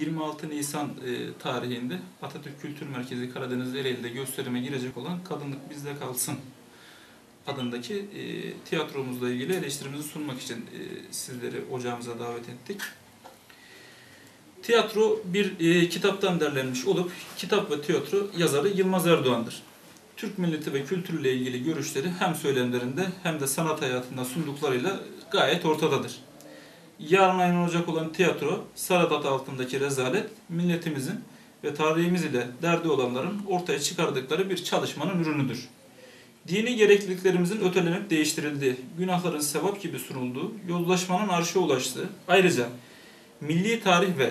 26 Nisan e, tarihinde Atatürk Kültür Merkezi Karadeniz Ereğli'de gösterime girecek olan Kadınlık Bizde Kalsın adındaki e, tiyatromuzla ilgili eleştirimizi sunmak için e, sizleri ocağımıza davet ettik. Tiyatro bir e, kitaptan derlenmiş olup kitap ve tiyatro yazarı Yılmaz Erdoğan'dır. Türk milleti ve kültürüyle ilgili görüşleri hem söylemlerinde hem de sanat hayatında sunduklarıyla gayet ortadadır. Yarın yayınlanacak olan tiyatro, Saradat altındaki rezalet, milletimizin ve tarihimiz ile derdi olanların ortaya çıkardıkları bir çalışmanın ürünüdür. Dini gerekliliklerimizin ötelenip değiştirildiği, günahların sevap gibi sunulduğu, yozlaşmanın arşa ulaştığı, ayrıca milli tarih ve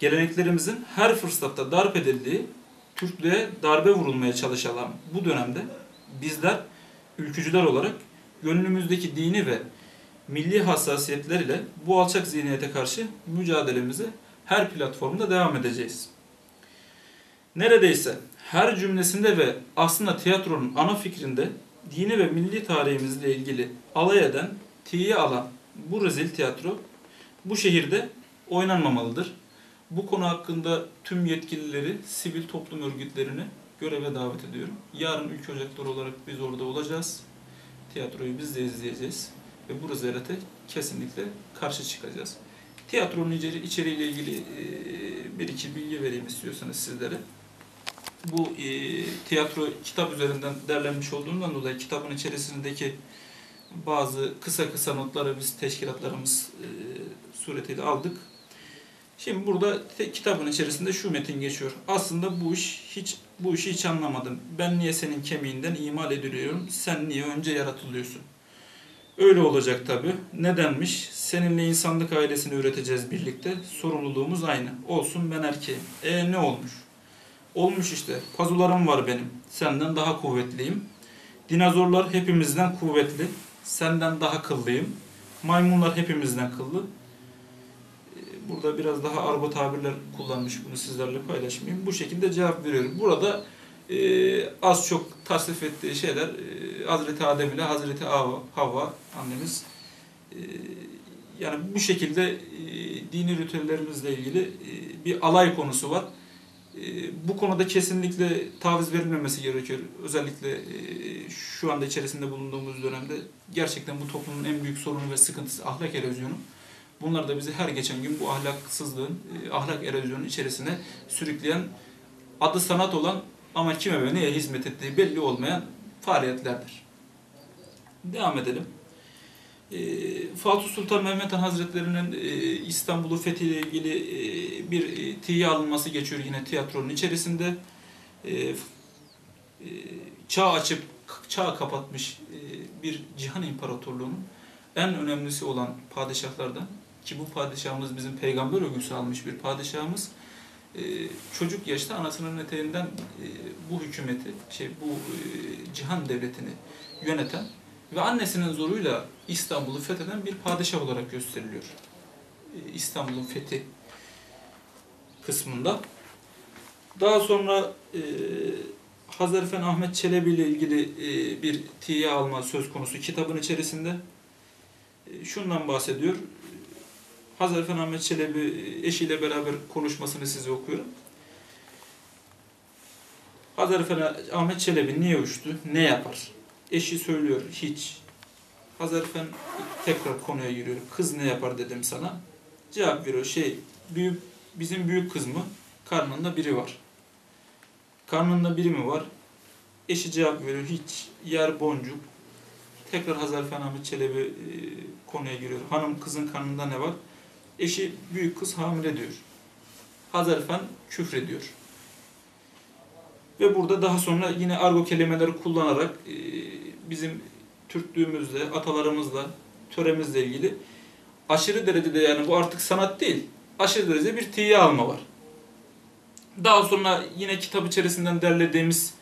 geleneklerimizin her fırsatta darp edildiği, Türklüğe darbe vurulmaya çalışılan bu dönemde bizler ülkücüler olarak gönlümüzdeki dini ve milli hassasiyetler ile bu alçak zihniyete karşı mücadelemizi her platformda devam edeceğiz. Neredeyse her cümlesinde ve aslında tiyatronun ana fikrinde dini ve milli tarihimizle ilgili alay eden, tiye alan bu rezil tiyatro bu şehirde oynanmamalıdır. Bu konu hakkında tüm yetkilileri, sivil toplum örgütlerini göreve davet ediyorum. Yarın ülke ocakları olarak biz orada olacağız. Tiyatroyu biz de izleyeceğiz. Ve bu rezalete kesinlikle karşı çıkacağız. Tiyatronun içeri, içeriğiyle ilgili bir iki bilgi vereyim istiyorsanız sizlere. Bu e, tiyatro kitap üzerinden derlenmiş olduğundan dolayı kitabın içerisindeki bazı kısa kısa notları biz teşkilatlarımız e, suretiyle aldık. Şimdi burada te, kitabın içerisinde şu metin geçiyor. Aslında bu iş hiç bu işi hiç anlamadım. Ben niye senin kemiğinden imal ediliyorum? Sen niye önce yaratılıyorsun? Öyle olacak tabi. Nedenmiş? Seninle insanlık ailesini üreteceğiz birlikte. Sorumluluğumuz aynı. Olsun ben erkeğim. E ne olmuş? Olmuş işte. Pazularım var benim. Senden daha kuvvetliyim. Dinozorlar hepimizden kuvvetli. Senden daha kıllıyım. Maymunlar hepimizden kıllı. Burada biraz daha argo tabirler kullanmış. Bunu sizlerle paylaşmayayım. Bu şekilde cevap veriyorum. Burada e, az çok tasnif ettiği şeyler e, Hazreti Adem ile Hazreti Havva, Havva annemiz e, yani bu şekilde e, dini ritüellerimizle ilgili e, bir alay konusu var. E, bu konuda kesinlikle taviz verilmemesi gerekiyor. Özellikle e, şu anda içerisinde bulunduğumuz dönemde gerçekten bu toplumun en büyük sorunu ve sıkıntısı ahlak erozyonu. Bunlar da bizi her geçen gün bu ahlaksızlığın, e, ahlak erozyonun içerisine sürükleyen adı sanat olan ama kime ve neye hizmet ettiği belli olmayan faaliyetlerdir. Devam edelim. E, Fatih Sultan Mehmet Han Hazretleri'nin e, İstanbul'u fethiyle ilgili e, bir e, tiye alınması geçiyor yine tiyatronun içerisinde. E, e, çağ açıp çağ kapatmış bir cihan imparatorluğunun en önemlisi olan padişahlardan ki bu padişahımız bizim peygamber övgüsü almış bir padişahımız e, çocuk yaşta anasının eteğinden e, bu hükümeti, şey bu e, cihan devletini yöneten ve annesinin zoruyla İstanbul'u fetheden bir padişah olarak gösteriliyor. İstanbul'un fethi kısmında. Daha sonra e, Hazarfen Ahmet Çelebi ile ilgili e, bir tiye alma söz konusu kitabın içerisinde. E, şundan bahsediyor. Hazarfen Ahmet Çelebi eşiyle beraber konuşmasını size okuyorum. Hazarfen Ahmet Çelebi niye uçtu? Ne yapar? Eşi söylüyor hiç. Hazarfen tekrar konuya giriyor. Kız ne yapar dedim sana. Cevap veriyor şey büyük bizim büyük kız mı? Karnında biri var. Karnında biri mi var? Eşi cevap veriyor hiç yer boncuk. Tekrar Hazarfen Ahmet Çelebi e, konuya giriyor. Hanım kızın karnında ne var? Eşi büyük kız hamile diyor. Hazarfen küfrediyor. Ve burada daha sonra yine argo kelimeleri kullanarak e, bizim Türklüğümüzle, atalarımızla, töremizle ilgili aşırı derecede yani bu artık sanat değil, aşırı derecede bir tiye alma var. Daha sonra yine kitap içerisinden derlediğimiz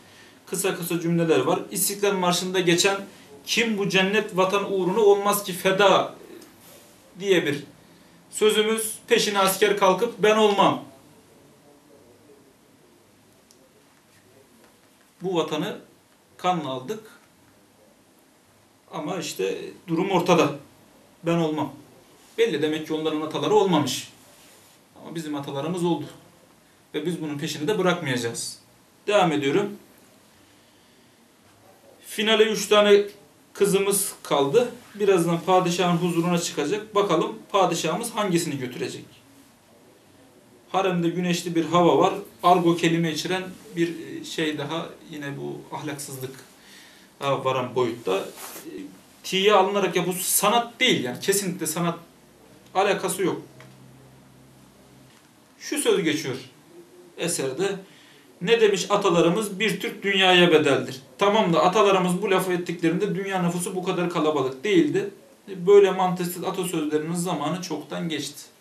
kısa kısa cümleler var. İstiklal Marşı'nda geçen kim bu cennet vatan uğruna olmaz ki feda diye bir sözümüz peşine asker kalkıp ben olmam. Bu vatanı kanla aldık. Ama işte durum ortada. Ben olmam. Belli demek ki onların ataları olmamış. Ama bizim atalarımız oldu. Ve biz bunun peşini de bırakmayacağız. Devam ediyorum. Finale 3 tane kızımız kaldı. Birazdan padişahın huzuruna çıkacak. Bakalım padişahımız hangisini götürecek? Haremde güneşli bir hava var. Argo kelime içeren bir şey daha yine bu ahlaksızlık varan boyutta. Tiye alınarak ya bu sanat değil yani kesinlikle sanat alakası yok. Şu söz geçiyor eserde. Ne demiş atalarımız? Bir Türk dünyaya bedeldir. Tamam da atalarımız bu lafı ettiklerinde dünya nüfusu bu kadar kalabalık değildi. Böyle mantıksız atasözlerinin zamanı çoktan geçti.